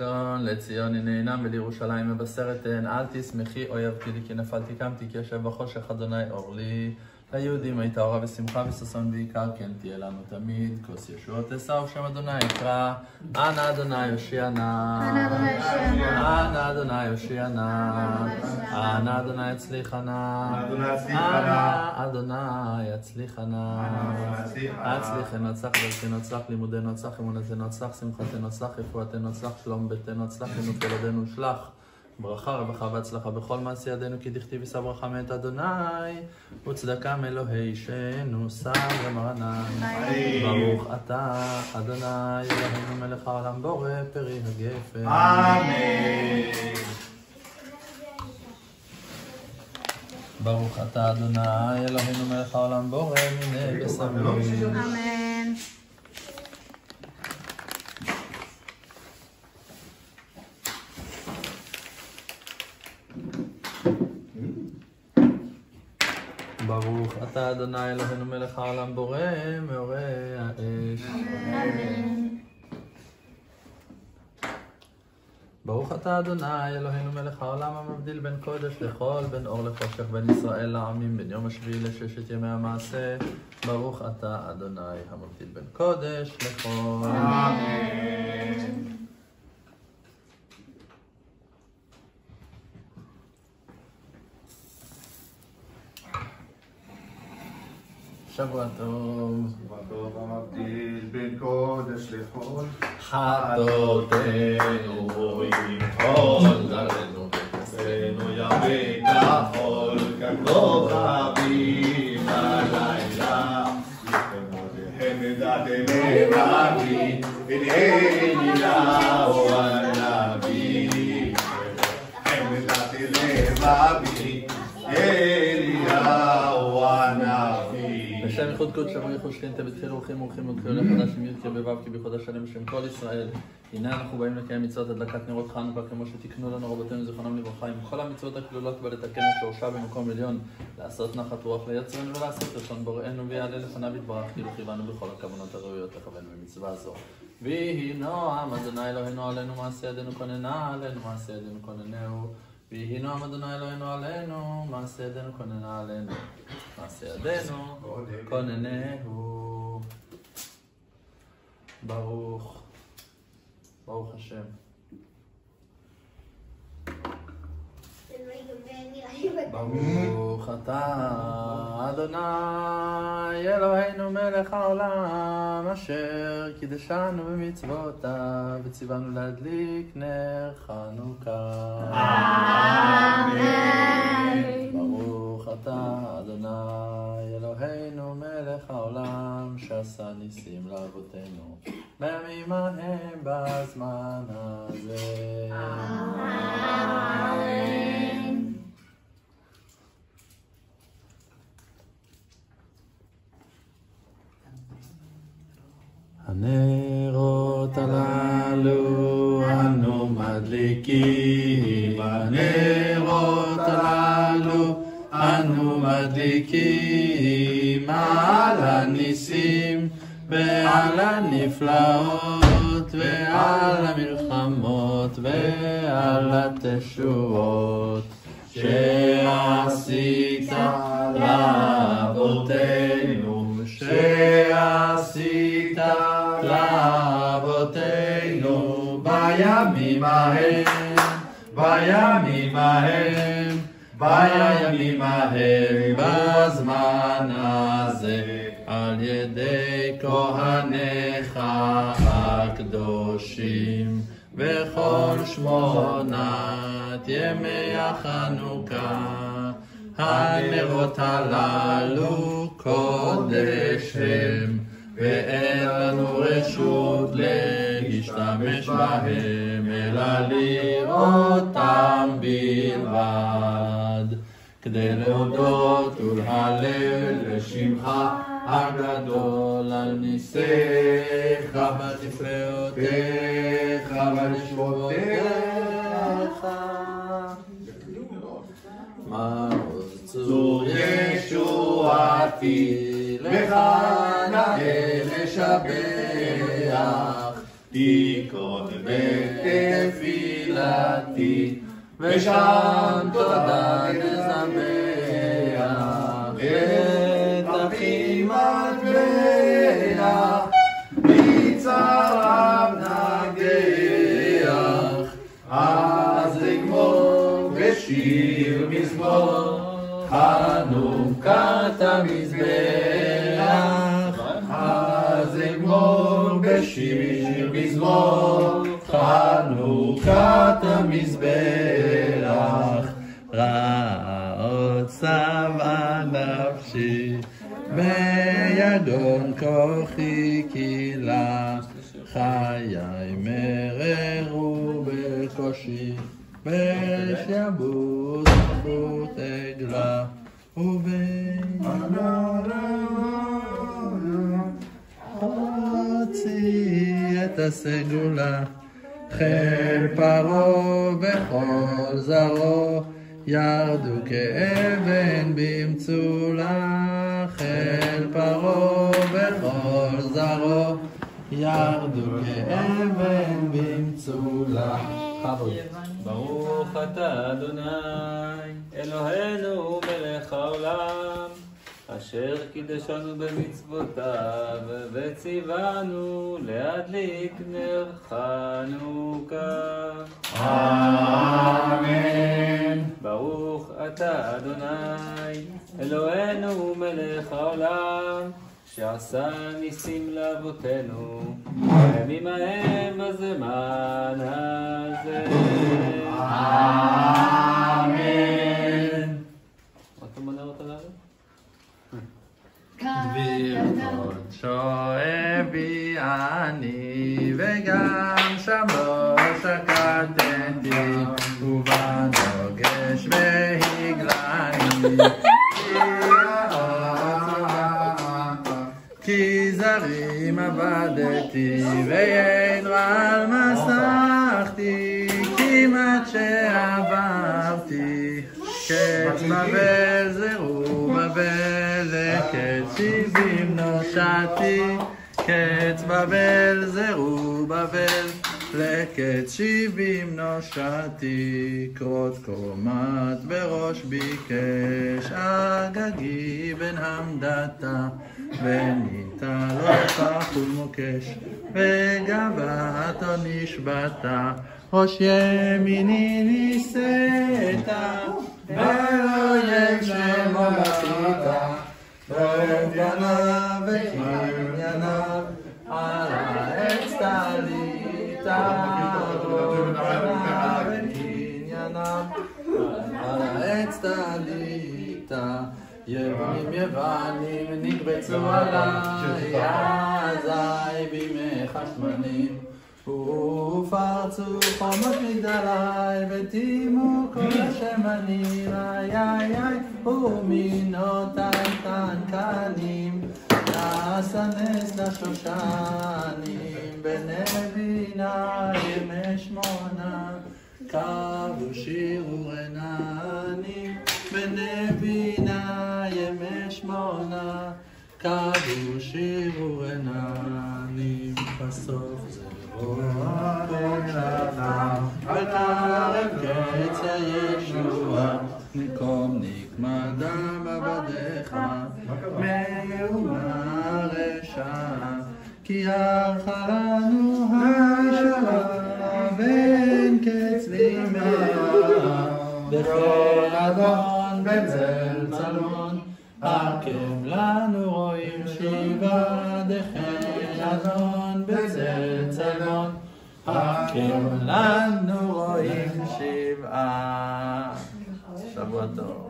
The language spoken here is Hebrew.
ראשון לציון הנה עינם ולירושלים מבשרת הן אל תשמחי אויבתי לי כי נפלתי קמתי כי יושב בחושך אדוני אור לי ליהודים הייתה אורה ושמחה וששון ועיקר כן תהיה לנו תמיד כוס ישועות עשו שם אדוני יקרא אנא אדוני יושיע נא. אנא אדוני יושיע נא. אנא אדוני יצליחה נא. אנא אדוני יצליחה נא. הצליחנו, הצלח דרכנו, הצלח לימודנו, הצלח אמונתנו, הצלח שמחתנו, הצלח רפואתנו, הצלח שלום ביתנו, הצלח חינוך ילדינו, שלח ברכה, רווחה והצלחה בכל מעשי ידינו, כי דכתיב יישא ברכה מאת אדוני, וצדקה מאלוהי שנו, שר ומרנן. ברוך אתה, אדוני, אלוהינו מלך העולם, בורא פרי הגפן. אמן. ברוך אתה, אדוני, אלוהינו מלך העולם, בורא מיני בשמים. אמן. ברוך אתה אדוני אלוהינו מלך העולם בורא מאורי האש. ברוך אתה אדוני אלוהינו מלך העולם המבדיל בין קודש לחול, בין אור לחושך, בין ישראל לעמים, בין יום השביעי לששת ימי המעשה. ברוך אתה אדוני המבדיל בין קודש לחול. אמן. שבוע טוב. שבוע טוב המבדיל בין קודש לחול. חטאותינו רואים חול, זרנו וקצרנו ימי כחול, ככוכבים בלילה. חמדת אלוהים, אליהו הנביא. חמדת אלוהים, אליהו הנביא. בשם ייחוד קודש אמרי חוש חינטה בתחילו הולכים הולכים וקריאו לחדש עם י' כבבב כי בחודש שלם בשם כל ישראל. הנה אנחנו באים לקיים מצוות הדלקת נרות חנוכה כמו שתיקנו לנו רבותינו זיכרונם לברכה עם כל המצוות הכלולות בה לתקן את שורשה במקום עליון לעשות נחת רוח ליצרנו ולעשות רצון בוראנו ויעלה לפניו יתברך כאילו כיוונו בכל הכוונות הראויות לכוון במצווה זו. ויהי נועם אדוני אלוהינו עלינו מעשה ידינו כוננה עלינו מעשה ידינו כוננהו ויהי נועם אדוני אלוהינו עלינו מעשה ידינו כוננה עלינו. מעשה ידינו כוננהו. ברוך ברוך השם ברוך אתה אדוני אלוהינו מלך העולם אשר קידשנו במצוותיו וציוונו להדליק נר חנוכה. ברוך אתה אדוני אלוהינו מלך העולם שעשה ניסים לאבותינו בימים ההם בזמן הזה. מדליקים על הניסים ועל הנפלאות ועל המלחמות ועל התשועות שעשית לאבותינו, שעשית לאבותינו בימים ההם, בימים ההם, בימים ההם, בזמן הזה, על ידי כהניך הקדושים, וכל שמונת ימי החנוכה. הנרות הללו קודש הם, ואין לנו רשות להשתמש בהם, אלא לראותם בלבד. כדי להודות ולהלל לשמך הגדול על ניסיך ותפארותיך ולשבותיך. מעוז צור ישועתי לך נאה לשבח תיכון בתפילתי, ושם תודה בשיר מזמור, חנוכת המזבח, אז אגמור בשיר מזמור, חנוכת המזבח, צבע נפשי, ביגון כוחי קהילה, חיי מררו בקושי, בשעבוד זכות עגלה, הוציא את הסגולה, חיל פרעה בכל זרעו, ירדו כאבן במצולה, חיל פרעה בכל זרעו, ירדו כאבן במצולה. ברוך אתה אדוני, אלוהינו מלך העולם, אשר קידשנו במצוותיו, וציוונו להדליק נר חנוכה. שעשה ניסים לאבותינו, בימים ההם בזמן הזה. זרים עבדתי ואין רעל מסכתי כמעט שעברתי. קץ בבל זרובבל לקץ שבעים נושעתי. קץ בבל זרובבל לקץ שבעים נושעתי כרות קומת בראש ביקש. אגגי בן המדתה וניתה לו פח ומוקש וגבהתו נשבתה. ראש ימיני נישאת ואויב שמו בכית וענייניו וקנייניו יבנים יוונים נקבצו עליי אזי בימי חשמנים ופרצו חומות מגדלי וטימו כל השמנים איי איי איי קנקנים נעשה נס לשושנים בנבינה ימי שמונה קבו שירו רננים בנבינה ימי שמונה קבו שירו רננים בסוף זה רוע בלעדה אל תערב קץ הישועה נקום נקמדה בעבדיך מהומה רשעה כי ערכה לנו הישועה ואין קץ לימיה בחיר אדון בצל צלון הקם לנו רואים שיבה דחיר אדון בצל צלון. הקם לנו רואים שבעה שבוע טוב